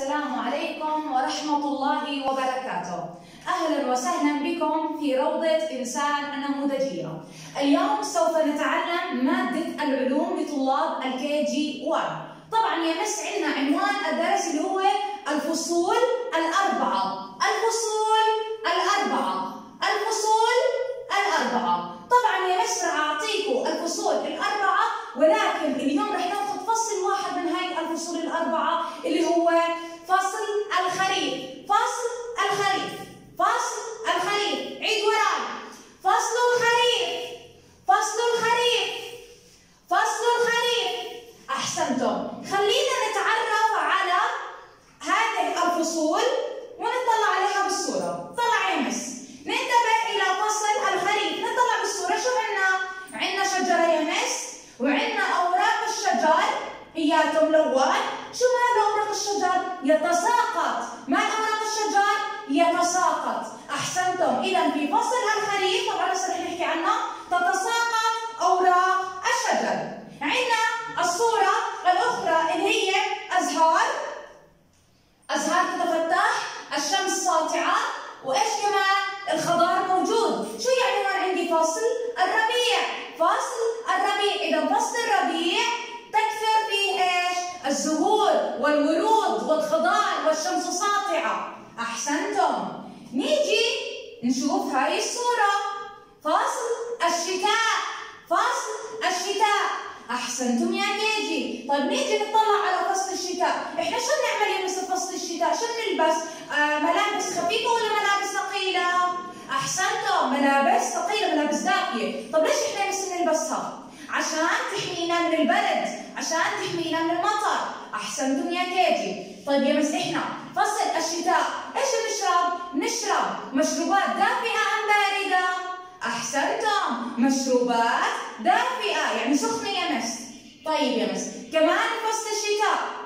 السلام عليكم ورحمة الله وبركاته. أهلا وسهلا بكم في روضة إنسان النموذجية اليوم سوف نتعلم مادة العلوم لطلاب الكي جي 1 طبعا يا مس عندنا عنوان الدرس اللي هو الفصول الأربعة الفصول الأربعة الفصول الأربعة طبعا يا مس راح أعطيكم الفصول الأربعة ولكن اليوم راح ناخذ فصل واحد من هاي الفصول الأربعة اللي هو فصل الخريف فصل الخريف فصل الخريف عيد وراي فصل الخريف فصل الخريف فصل الخريف أحسنتم خلينا نتعرف على هذه الفصول ونطلع عليها بالصورة طلع يا مس ننتبه إلى فصل الخريف نطلع بالصورة شو عندنا؟ عندنا شجرة يا مس وعندنا أوراق الشجر هي ملون شو مال أوراق الشجر؟ يتساقط مال أوراق الشجر؟ يتساقط أحسنتم. إذا في فصل الخريف طبعا هسه رح نحكي عنه تتساقط أوراق الشجر. عندنا الصورة الأخرى اللي هي أزهار. أزهار تتفتح الشمس ساطعة وإيش كمان؟ الخضار موجود. شو يعني هون عندي فصل؟ الربيع. فصل الربيع. إذا فصل الربيع تكثر فيه إيش؟ الزهور والورود والخضار والشمس ساطعة. أحسنتم. نيجي نشوف هاي الصورة. فصل الشتاء فصل الشتاء. أحسنتم يا كيجي طيب نيجي نطلع على فصل الشتاء. إحنا شو نعمل مثل فصل الشتاء؟ شو نلبس؟ آه ملابس خفيفة ولا ملابس ثقيلة؟ أحسنتم. ملابس ثقيلة ملابس دافية. طيب ليش إحنا مثل نلبسها؟ عشان تحمينا من البرد عشان تحمينا من المطر. أحسنتم يا كيجي طيب يا مس إحنا فصل الشتاء. إيش بنشرب؟ نشرب مشروبات دافئة أم باردة؟ أحسنتم مشروبات دافئة يعني سخنة يا مس. طيب يا مس كمان فصل الشتاء.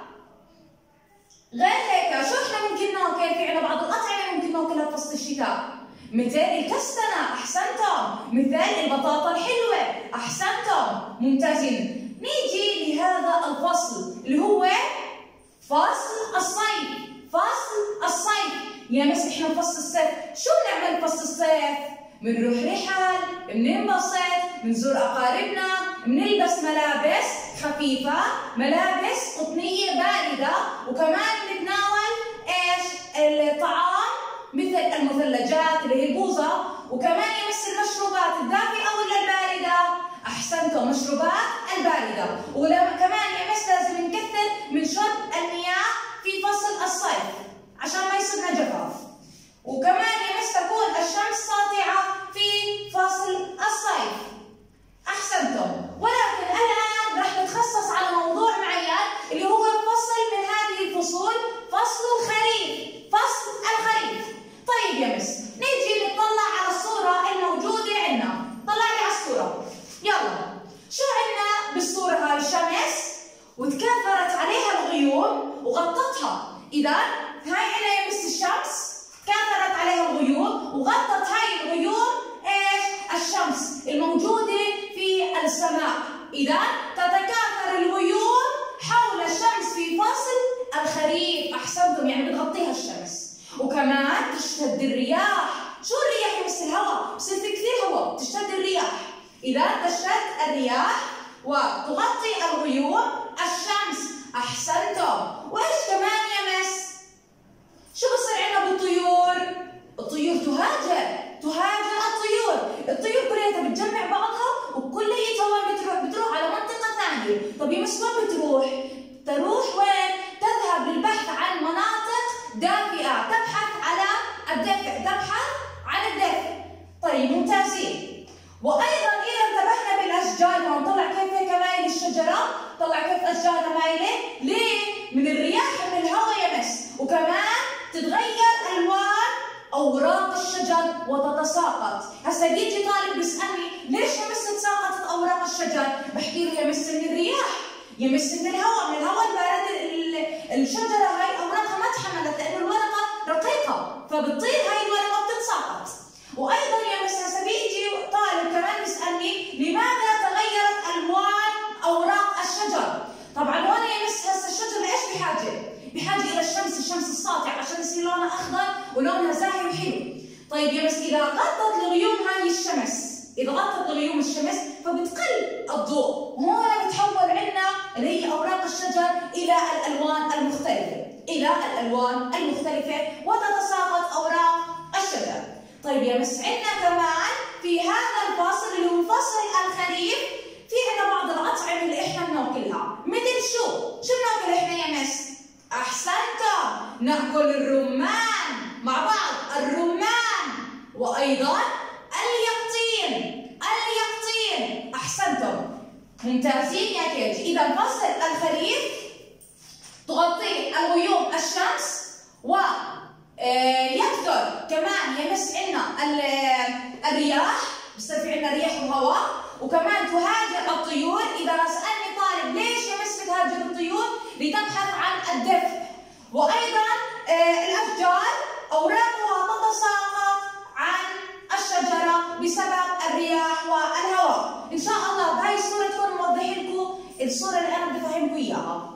غير هيك شو إحنا ممكن ناكل؟ في عنا بعض الأطعمة ممكن ناكلها بفصل الشتاء. مثل الكستنة أحسنتم. مثل البطاطا الحلوة أحسنتم. ممتازين نيجي لهذا الفصل اللي هو فصل الصيف فصل الصيف يا مس إحنا بفصل الصيف. شو بنعمل بفصل الصيف؟ بنروح رحل بننبسط بنزور أقاربنا بنلبس ملابس خفيفة ملابس قطنية باردة وكمان بنتناول إيش؟ الطعام مثل المثلجات اللي هي البوظة وكمان يمس المشروبات الدافئه ولا الباردة. احسنتم مشروبات الباردة. ولما كمان يمس لازم نكثر من شرب المياه في فصل الصيف. عشان ما يصيرنا جفاف وكمان يمس تكون الشمس ساطعة في فصل الصيف. أحسنتم. ولكن الآن راح نتخصص على موضوع معين اللي هو فصل من هذه الفصول فصل الخريف فصل الخريف طيب يا مس نيجي نطلع على الصورة الموجوده عندنا طلع لي على الصورة يلا شو عندنا بالصورة هاي الشمس وتكاثرت عليها الغيوم وغطتها اذا هاي عندنا يا مس الشمس كاثرت عليها الغيوم وغطت هاي الغيوم إيش الشمس الموجوده في السماء اذا تتكاثر الغيوم حول الشمس في فصل الخريف احسنتم يعني بتغطيها الشمس وكمان تشتد الرياح. شو الرياح يمس الهواء بصير في كثير هواء تشتد الرياح. إذا تشتد الرياح وتغطي الغيوم الشمس احسنتم وإيش كمان يا مس؟ شو بصير عندنا بالطيور؟ الطيور تهاجر. وأيضا إذا انتبهنا بالأشجار هون طلع كيف هيك مايل الشجرة؟ طلع كيف اشجارها مايله ليه؟ من الرياح من الهواء يا مس وكمان تتغير ألوان أوراق الشجر وتتساقط. هسه بيجي طالب بيسألني ليش يا مس تساقطت أوراق الشجر؟ بحكي له يا مس من الرياح يا مس من الهواء من الهواء البارد الشجرة هاي أوراقها ما تحملت لأنه الورقة رقيقة فبتطير هاي الورقة وبتتساقط وأيضا يا مس هسه بيجي طالب كمان بيسألني لماذا تغيرت ألوان أوراق الشجر؟ طبعا هون يعني مس هسه الشجر لإيش بحاجة؟ بحاجة إلى الشمس، الشمس الساطعه عشان يصير لونها أخضر ولونها زاهي وحلو. طيب يا مس إذا غطت الغيوم هاي الشمس، إذا غطت الغيوم الشمس فبتقل الضوء، وهون بتحول عندنا اللي هي أوراق الشجر إلى الألوان المختلفة، إلى الألوان المختلفة وتتساقط أوراق الشجر. طيب يا مس عندنا كمان في هذا الفصل اللي هو فصل الخريف في عندنا بعض الأطعمة اللي إحنا بناكلها. مثل شو؟ شو بناكل إحنا يا مس؟ أحسنتم. نأكل الرمان مع بعض. الرمان وأيضا اليقطين. اليقطين. أحسنتم. ممتازين يا كيجي إذا فصل الخريف تغطي الغيوم الشمس و يكثر كمان يمس عنا الرياح بصير في عنا رياح وهواء. وكمان تهاجر الطيور. إذا سألني طالب ليش يمس بتهاجر الطيور؟ لتبحث عن الدفء. وأيضا آه، الاشجار أوراقها تتساقط عن الشجرة بسبب الرياح والهواء. إن شاء الله بهاي الصورة تكون موضحين لكم الصورة اللي أنا بدي أفهمكم إياها.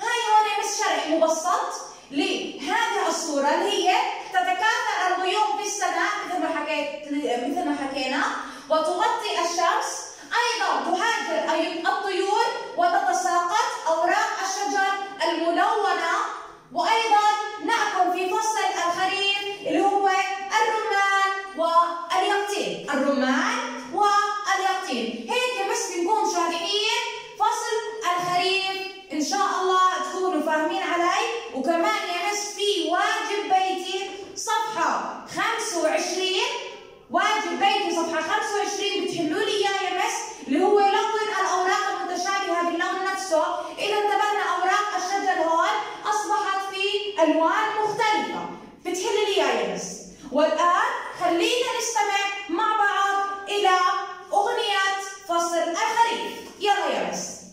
هاي هون بس شرح مبسط لهذه الصورة اللي هي تتكاثر الغيوم في السماء مثل ما حكيت مثل ما حكينا وتغطي الشمس أيضا تهاجر الطيور وتتساقط أوراق الشجر الملونة وأيضا نأكل في فصل الخريف اللي هو الرمان واليقطين الرمان واليقطين هيك بس بنكون شارحين فصل الخريف إن شاء الله تكونوا فاهمين علي وكمان يا مس في واجب بيتي صفحة 25 واجب بيتي صفحة 25 بتحلوا لي إياه يا مس اللي هو لون الأوراق المتشابهة باللون نفسه إذا انتبهنا أوراق الشجر هون أصبحت في ألوان مختلفة بتحل لي إياه يا مس والآن خلينا نستمع مع بعض إلى أغنية فصل الخريف يلا يا مس.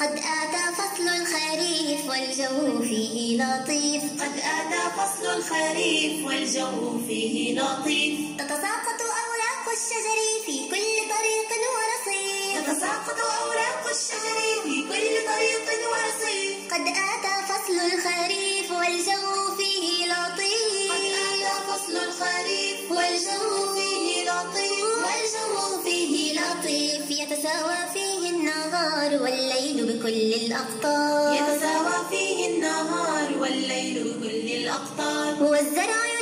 قد آتى فصل الخريف والجو فيه لطيف. قد آتى فصل الخريف والجو فيه لطيف. تتساقط أوراق الشجر في كل طريق ورصيف تتساقط أوراق الشجر في كل طريق ورصيف قد آتى فصل الخريف والجو فيه لطيف. قد آتى فصل الخريف والجو فيه لطيف. والجو فيه لطيف. يتساوى فيه النهار والليل بكل الأقطار. يتساوى فيه النهار والليل بكل الأقطار. والزرع